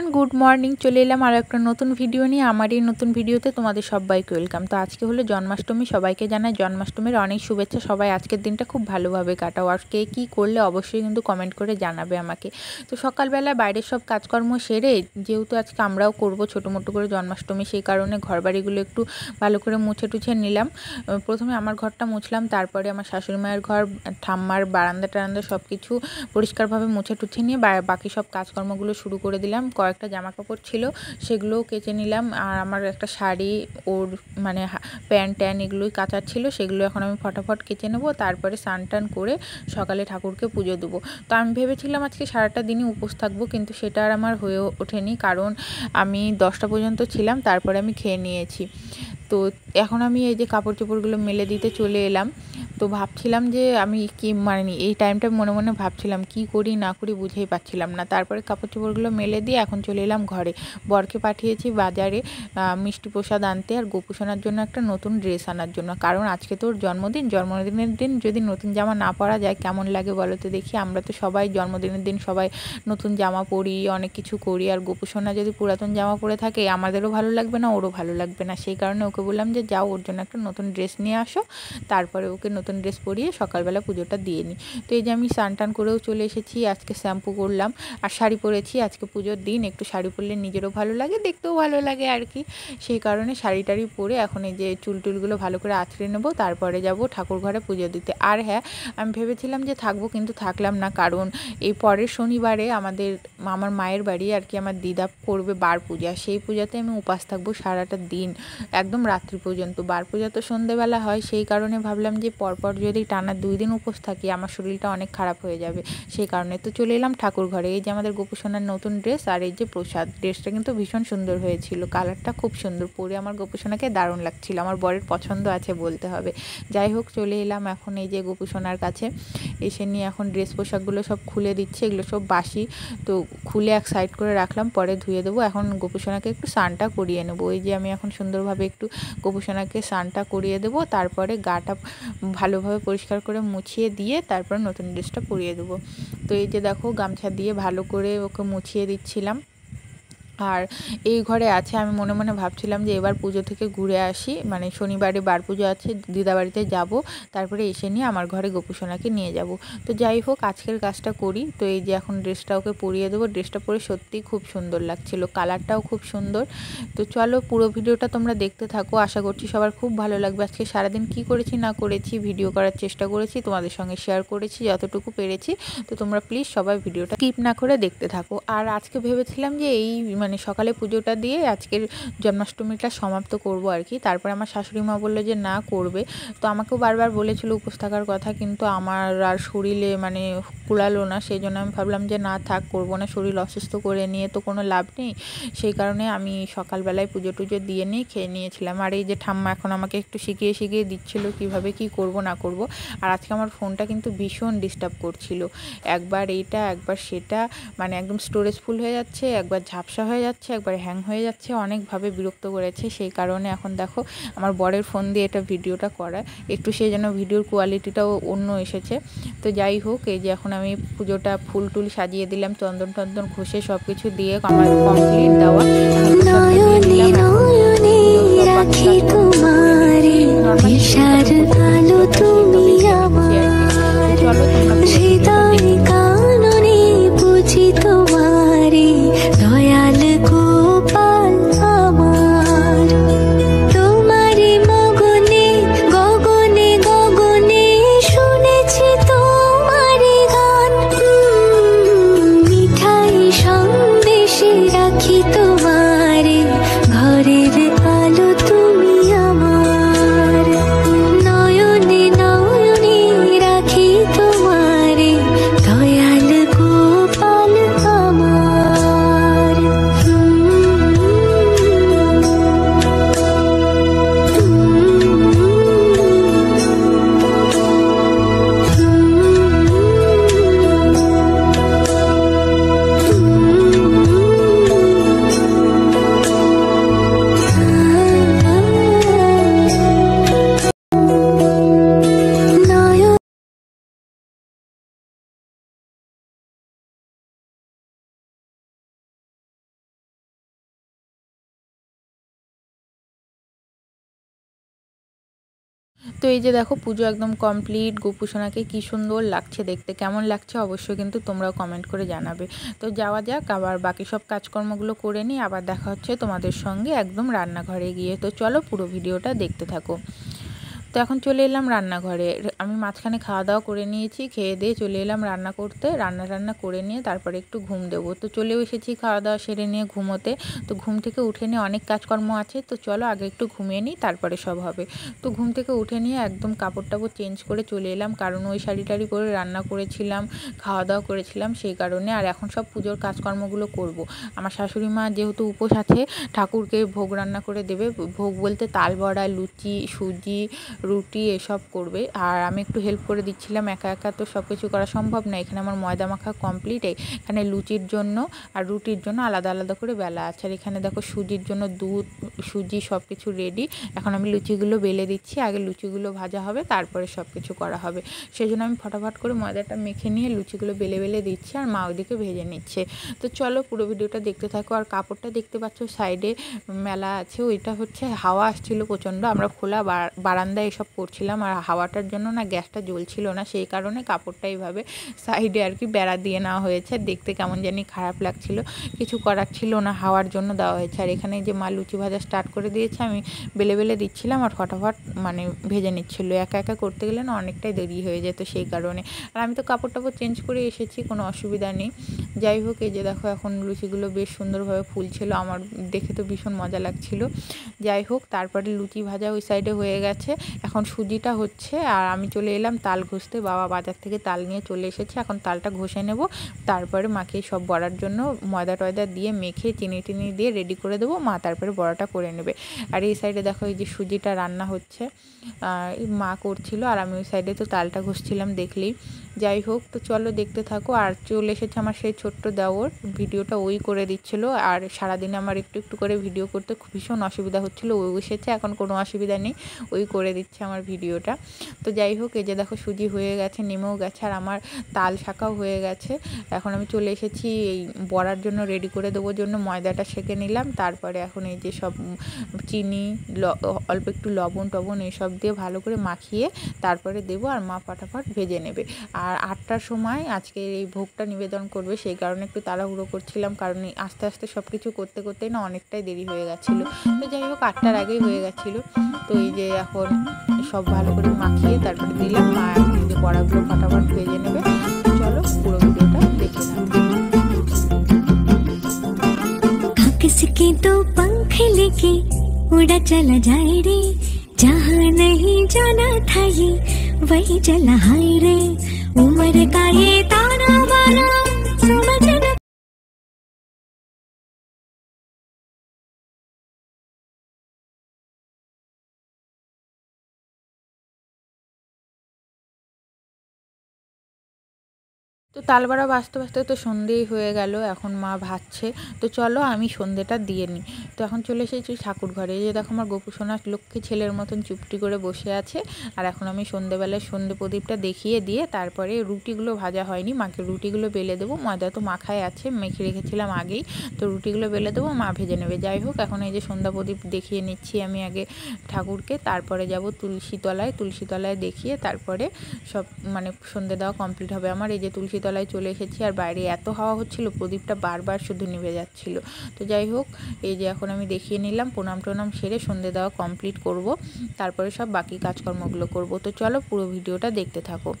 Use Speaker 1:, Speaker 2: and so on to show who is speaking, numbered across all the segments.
Speaker 1: Everyone good morning চলে এলাম আর একটা নতুন ভিডিও নিয়ে। আমার এই নতুন ভিডিওতে তোমাদের সবাইকে ওয়েলকাম তো আজকে হলো জন্মাষ্টমী, সবাইকে জানাই জন্মাষ্টমীর অনেক শুভেচ্ছা। সবাই আজকের দিনটা খুব ভালোভাবে কাটাও। আর কে কী করলে অবশ্যই কিন্তু কমেন্ট করে জানাবে আমাকে। তো সকালবেলা বাইরের সব কাজকর্ম সেরে, যেহেতু আজকে আমরাও করব ছোটো মোটো করে জন্মাষ্টমী, সেই কারণে ঘরবাড়িগুলো একটু ভালো করে মুছে টুছে নিলাম। প্রথমে আমার ঘরটা মুছলাম, তারপরে আমার শাশুড়ি মায়ের ঘর, ঠাম্মার বারান্দা টারান্দা সব কিছু পরিষ্কারভাবে মুছে টুছে নিয়ে বাকি সব কাজকর্মগুলো শুরু করে দিলাম। কয়েকটা জামা কাপড় ছিল, সেগুলোও কেচে নিলাম। আর আমার একটা শাড়ি, ওর মানে প্যান্ট ট্যান এগুলোই কাচার ছিল, সেগুলো এখন আমি ফটাফট কেচে নেব। তারপরে স্নান টান করে সকালে ঠাকুরকে পুজো দেবো। তো আমি ভেবেছিলাম আজকে সারাটা দিনই উপোস থাকব, কিন্তু সেটা আর আমার হয়ে ওঠেনি, কারণ আমি দশটা পর্যন্ত ছিলাম, তারপরে আমি খেয়ে নিয়েছি। তো এখন আমি এই যে কাপড় চোপড়গুলো মেলে দিতে চলে এলাম। তো ভাবছিলাম যে আমি কি মানে এই টাইমটা মনে মনে ভাবছিলাম কি করি, না করি বুঝেই পাচ্ছিলাম না। তারপরে কাপড় চোপড়গুলো মেলে দিয়ে এখন চলে এলাম ঘরে। বরকে পাঠিয়েছি বাজারে মিষ্টি প্রসাদ আনতে আর গোপুসোনার জন্য একটা নতুন ড্রেস আনার জন্য। কারণ আজকে তোর জন্মদিন, জন্মদিনের দিন যদি নতুন জামা না পরা যায়, কেমন লাগে বলো তো দেখি? আমরা তো সবাই জন্মদিনের দিন সবাই নতুন জামা পরি, অনেক কিছু করি। আর গোপুসোনা যদি পুরাতন জামা পরে থাকে, আমাদেরও ভালো লাগবে না, ওরও ভালো লাগবে না। সেই কারণে ওকে বললাম যে, যাও, ওর জন্য একটা নতুন ড্রেস নিয়ে আসো। তারপরে ওকে নতুন ড্রেস পরিয়ে সকালবেলা পুজোটা দিয়ে নিই। তো এই যে আমি স্নান টান করেও চলে এসেছি, আজকে শ্যাম্পু করলাম। আর শাড়ি পরেছি, আজকে পুজোর দিন, একটু শাড়ি পরলে নিজেরও ভালো লাগে, দেখতেও ভালো লাগে আর কি। সেই কারণে শাড়ি টাড়ি পরে এখন এই যে চুল টুলগুলো ভালো করে আঁচড়ে নেব, তারপরে যাব ঠাকুর ঘরে পুজো দিতে। আর হ্যাঁ আমি ভেবেছিলাম যে থাকব কিন্তু থাকলাম না, কারণ এই পরের শনিবারে আমাদের আমার মায়ের বাড়ি আর কি আমার দিদা করবে বার পূজা। সেই পূজাতে আমি উপাস থাকব সারাটা দিন, একদম রাত্রি পর্যন্ত। বার পূজা তো সন্ধেবেলা হয়, সেই কারণে ভাবলাম যে পরপর যদি টানা দুই দিন উপোস থাকি, আমার শরীরটা অনেক খারাপ হয়ে যাবে। সেই কারণে তো চলে এলাম ঠাকুর ঘরে। এই যে আমাদের গোপুসোনার নতুন ড্রেস আর এই যে প্রসাদ, ড্রেসটা কিন্তু ভীষণ সুন্দর হয়েছিল। কালারটা খুব সুন্দর, পরে আমার গোপুসোনাকে দারুণ লাগছিল। আমার বরের পছন্দ আছে বলতে হবে। যাই হোক, চলে এলাম এখন এই যে গোপুসোনার কাছে। এসে নিয়ে এখন ড্রেস পোশাকগুলো সব খুলে দিচ্ছে। এগুলো সব বাসি। তো খুলে এক সাইড করে রাখলাম, পরে ধুয়ে দেবো। এখন গোপুসোনাকে একটু স্নানটা করিয়ে নেব। ওই যে আমি এখন সুন্দরভাবে একটু গোপুসোনাকে স্নানটা করিয়ে দেবো। তারপরে গাটা ভালোভাবে পরিষ্কার করে মুছিয়ে দিয়ে তারপর নতুন ড্রেসটা পরিয়ে দেবো। তো এই যে দেখো গামছা দিয়ে ভালো করে ওকে মুছিয়ে দিচ্ছিলাম। আর এই ঘরে আছে, আমি মনে মনে ভাবছিলাম যে এবার পুজো থেকে ঘুরে আসি। মানে শনিবারে বার পুজো আছে দিদাবাড়িতে যাব, তারপরে এসে নিয়ে আমার ঘরে গোপুসোনাকে নিয়ে যাব। তো যাই হোক, আজকের কাজটা করি। তো এই যে এখন ড্রেসটা ওকে পরিয়ে দেবো, ড্রেসটা পরে সত্যিই খুব সুন্দর লাগছিল, কালারটাও খুব সুন্দর। তো চলো পুরো ভিডিওটা তোমরা দেখতে থাকো, আশা করছি সবার খুব ভালো লাগবে। আজকে সারাদিন কি করেছি না করেছি, ভিডিও করার চেষ্টা করেছি, তোমাদের সঙ্গে শেয়ার করেছি, যতটুকু পেরেছি। তো তোমরা প্লিজ সবাই ভিডিওটা স্কিপ না করে দেখতে থাকো। আর আজকে ভেবেছিলাম যে এই মানে মানে সকালে পুজোটা দিয়ে আজকের জন্মাষ্টমীটা সমাপ্ত করব আর কি। তারপরে আমার শাশুড়ি মা বলল যে, না, করবে। তো আমাকেও বারবার বলেছিল উপোস থাকার কথা, কিন্তু আমার আর শরীরে মানে কুলালো না। সেই জন্য আমি ভাবলাম যে, না, থাক, করব না। শরীর অসুস্থ করে নিয়ে তো কোনো লাভ নেই। সেই কারণে আমি সকালবেলায় পুজো টুজো দিয়ে নিয়ে খেয়ে নিয়েছিলাম। আর এই যে ঠাম্মা এখন আমাকে একটু শিখিয়ে শিখিয়ে দিচ্ছিল কীভাবে কি করব, না করব। আর আজকে আমার ফোনটা কিন্তু ভীষণ ডিস্টার্ব করছিল। একবার এইটা, একবার সেটা মানে একদম স্টোরেজ ফুল হয়ে যাচ্ছে, একবার ঝাপসা হয়ে যাচ্ছে একবার হ্যাং হয়ে যাচ্ছে অনেকভাবে বিরক্ত করেছে। সেই কারণে এখন দেখো আমার বরের ফোন দিয়ে এটা ভিডিওটা করা। একটু সেই জন্য ভিডিওর কোয়ালিটিটাও অন্য এসেছে। তো যাই হোক এই যে এখন আমি পুজোটা ফুল টুল সাজিয়ে দিলাম চন্দন টন্দন ঘষে সব কিছু দিয়ে আমার কমপ্লিট দেওয়া। চলো তো এই যে দেখো পুজো একদম কমপ্লিট গোপুসোনাকে কি সুন্দর লাগছে দেখতে। কেমন লাগছে অবশ্যই কিন্তু তোমরাও কমেন্ট করে জানাবে। তো যাওয়া যাক, আবার বাকি সব কাজকর্মগুলো করে নিই আবার দেখা হচ্ছে তোমাদের সঙ্গে একদম রান্নাঘরে গিয়ে। তো চলো পুরো ভিডিওটা দেখতে থাকো। তো এখন চলে এলাম রান্নাঘরে। আমি মাঝখানে খাওয়া দাওয়া করে নিয়েছি, খেয়ে দিয়ে চলে এলাম রান্না করতে। রান্না রান্না করে নিয়ে তারপরে একটু ঘুম দেবো। তো চলেও এসেছি খাওয়া দাওয়া সেরে নিয়ে ঘুমোতে। তো ঘুম থেকে উঠে নিয়ে অনেক কাজকর্ম আছে। তো চলো আগে একটু ঘুমিয়ে নিই, তারপরে সব হবে। তো ঘুম থেকে উঠে নিয়ে একদম কাপড় টাপড় চেঞ্জ করে চলে এলাম। কারণ ওই শাড়ি টাড়ি করে রান্না করেছিলাম খাওয়া দাওয়া করেছিলাম সেই কারণে। আর এখন সব পুজোর কাজকর্মগুলো করব। আমার শাশুড়ি মা যেহেতু উপোস আছে, ঠাকুরকে ভোগ রান্না করে দেবে। ভোগ বলতে তাল বড়া, লুচি, সুজি রুটি এসব করবে। আর আমি একটু হেল্প করে দিচ্ছিলাম, একা একা তো সব কিছু করা সম্ভব না। এখানে আমার ময়দা মাখা কমপ্লিট এখানে লুচির জন্য আর রুটির জন্য আলাদা আলাদা করে বেলা আছে। আর এখানে দেখো সুজির জন্য দুধ, সুজি সব কিছু রেডি এখন আমি লুচিগুলো বেলে দিচ্ছি, আগে লুচিগুলো ভাজা হবে, তারপরে সব কিছু করা হবে। সেই জন্য আমি ফটাফট করে ময়দাটা মেখে নিয়ে লুচিগুলো বেলে বেলে দিচ্ছি আর মা ওইদিকে ভেজে নিচ্ছে। তো চলো পুরো ভিডিওটা দেখতে থাকো। আর কাপড়টা দেখতে পাচ্ছ সাইডে মেলা আছে, ওইটা হচ্ছে হাওয়া আসছিল প্রচণ্ড, আমরা খোলা বারান্দায় এসব করছিলাম আর হাওয়াটার জন্য না গ্যাসটা জ্বলছিল না, সেই কারণে কাপড়টা এইভাবে সাইডে আর কি বেড়া দিয়ে নেওয়া হয়েছে। দেখতে কেমন জানি খারাপ লাগছিল, কিছু করার ছিল না, হাওয়ার জন্য দেওয়া হয়েছে। আর এখানে যে মা লুচি ভাজা স্টার্ট করে দিয়েছে, আমি বেলে বেলে দিচ্ছিলাম আর ফটাফট মানে ভেজে নিচ্ছিলো। একা একা করতে গেলে না অনেকটাই দেরি হয়ে যেত সেই কারণে। আর আমি তো কাপড় টাপড় চেঞ্জ করে এসেছি, কোনো অসুবিধা নেই। যাই হোক, এই যে দেখো এখন লুচিগুলো বেশ সুন্দরভাবে ফুলছিল। আমার দেখে তো ভীষণ মজা লাগছিল। যাই হোক, তারপরে লুচি ভাজা ওই সাইডে হয়ে গেছে। এখন সুজিটা হচ্ছে আর আমি চলে এলাম তাল ঘষতে। বাবা বাজার থেকে তাল নিয়ে চলে এসেছে। এখন তালটা ঘষে নেব। তারপরে মাকে সব বড়ার জন্য ময়দা টয়দা দিয়ে মেখে, চিনি টিনি দিয়ে রেডি করে দেবো। মা তারপরে বড়াটা করে নেবে। আর এই সাইডে দেখো এই যে সুজিটা রান্না হচ্ছে। মা করছিল আর আমি ওই সাইডে তো তালটা ঘষছিলাম দেখলেই। যাই হোক, তো চলো দেখতে থাকো। আর চলে এসেছে আমার সেই ছোট্ট দেওর, ভিডিওটা ওই করে দিচ্ছিল। আর সারাদিনে আমার একটু একটু করে ভিডিও করতে ভীষণ অসুবিধা হচ্ছিল ওই এসেছে, এখন কোনো অসুবিধা নেই, ওই করে দিচ্ছে আমার ভিডিওটা। তো যাই হোক, এই যে দেখো সুজি হয়ে গেছে, নেমেও গেছে, আর আমার তাল শাখাও হয়ে গেছে। এখন আমি চলে এসেছি, এই বড়ার জন্য রেডি করে দেবো জন্য, ময়দাটা সেঁকে নিলাম, তারপরে এখন এই যে সব চিনি অল্প একটু লবণ টবণ এইসব দিয়ে ভালো করে মাখিয়ে তারপরে দেবো, আর মা ফাটাফাট ভেজে নেবে। আর আটটার সময় আজকে এই ভোগটা নিবেদন করবে সেই কারণে একটু তাড়াহুড়ো করছিলাম কারণ আস্তে আস্তে সব কিছু করতে করতে না অনেকটাই দেরি হয়ে গেছিলো তো যাই হোক আটটার আগেই হয়ে গেছিলো তো এই যে এখন সব ভালো করে মাখিয়ে তারপরে দিলাম মা এখন যে বড়াগুলো ফাটাফাট ভেজে নেবে চলো পুরো ভিডিওটা দেখে
Speaker 2: किसके तो पंख लेके उड़ा चला जाए रे जहाँ नहीं जाना था ये वही चला हाय रे उम्र का ये ताना बाना
Speaker 1: তো তালবাড়া বাঁচতে বাঁচতে তো সন্ধেই হয়ে গেল, এখন মা ভাজছে তো চলো আমি সন্ধেটা দিয়ে নিই। তো এখন চলে এসেছি ঠাকুর ঘরে যে দেখো আমার গোপু সোনার লক্ষ্মী ছেলের মতন চুপটি করে বসে আছে। আর এখন আমি সন্ধেবেলায় সন্ধে প্রদীপটা দেখিয়ে দিয়ে তারপরে রুটিগুলো ভাজা হয়নি। মাকে রুটিগুলো বেলে দেবো। ময়দা তো মাখায় আছে, মেখে রেখেছিলাম আগেই। তো রুটিগুলো বেলে দেবো, মা ভেজে নেবে। যাই হোক, এখন এই যে সন্ধ্যা প্রদীপ দেখিয়ে নিচ্ছি আমি আগে ঠাকুরকে। তারপরে যাব তুলসী তলায় তুলসী তলায় দেখিয়ে তারপরে সব মানে সন্ধে দেওয়া কমপ্লিট হবে। আমার এই যে তুলসী তলায় চলে এসেছি আর বাইরে এত হাওয়া হচ্ছিল, প্রদীপটা বারবার শুধু নিভে যাচ্ছিল। তো যাই হোক, এই যে এখন আমি দেখিয়ে নিলাম, প্রণাম টনাম সেরে সন্ধে দেওয়া কমপ্লিট করব, তারপরে সব বাকি কাজকর্মগুলো করব। তো চলো পুরো ভিডিওটা দেখতে থাকো।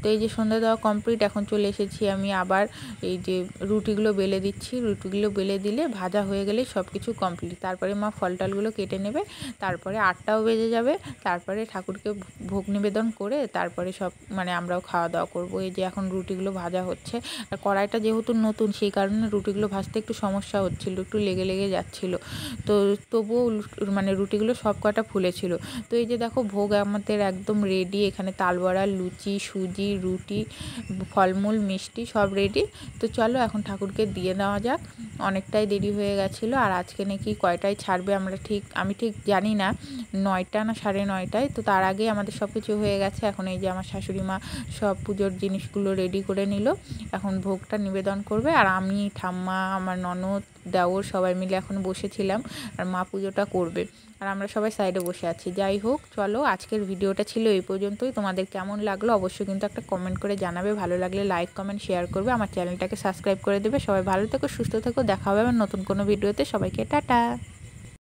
Speaker 1: তো এই যে সন্ধ্যা দেওয়া কমপ্লিট এখন চলে এসেছি আমি আবার এই যে রুটিগুলো বেলে দিচ্ছি। রুটিগুলো বেলে দিলে ভাজা হয়ে গেলে সব কিছু কমপ্লিট তারপরে মা ফল টলগুলো কেটে নেবে, তারপরে আটটাও বেজে যাবে, তারপরে ঠাকুরকে ভোগ নিবেদন করে তারপরে সব মানে আমরাও খাওয়া দাওয়া করব। এই যে এখন রুটিগুলো ভাজা হচ্ছে। আর কড়াইটা যেহেতু নতুন, সেই কারণে রুটিগুলো ভাজতে একটু সমস্যা হচ্ছিল, একটু লেগে লেগে যাচ্ছিল। তো তবুও মানে রুটিগুলো সব কটা ফুলেছিল। তো এই যে দেখো ভোগ আমাদের একদম রেডি এখানে তালবড়া, লুচি, সুজি, রুটি, ফলমূল, মিষ্টি সব রেডি তো চলো এখন ঠাকুরকে দিয়ে দেওয়া যাক। অনেকটাই দেরি হয়ে গেছিল আর আজকে নাকি কয়টায় ছাড়বে আমরা ঠিক, আমি ঠিক জানি না। নয়টা না সাড়ে নয়টায়, তো তার আগে আমাদের সব কিছু হয়ে গেছে। এখন এই যে আমার শাশুড়ি মা সব পুজোর জিনিসগুলো রেডি করে নিল। এখন ভোগটা নিবেদন করবে। আর আমি, ঠাম্মা, আমার ননদ, দেওর সবাই মিলে এখন বসেছিলাম। আর মা পুজোটা করবে। আর আমরা সবাই সাইডে বসে আছি। যাই হোক, চলো, আজকের ভিডিওটা ছিল এই পর্যন্তই। তোমাদের কেমন লাগল অবশ্যই কিন্তু একটা কমেন্ট করে জানাবে। ভালো লাগলে লাইক কমেন্ট শেয়ার করবে। আমার চ্যানেলটাকে সাবস্ক্রাইব করে দেবে। সবাই ভালো থেকো, সুস্থ থেকো। দেখা হবে নতুন কোনো ভিডিওতে সবাইকে টাটা।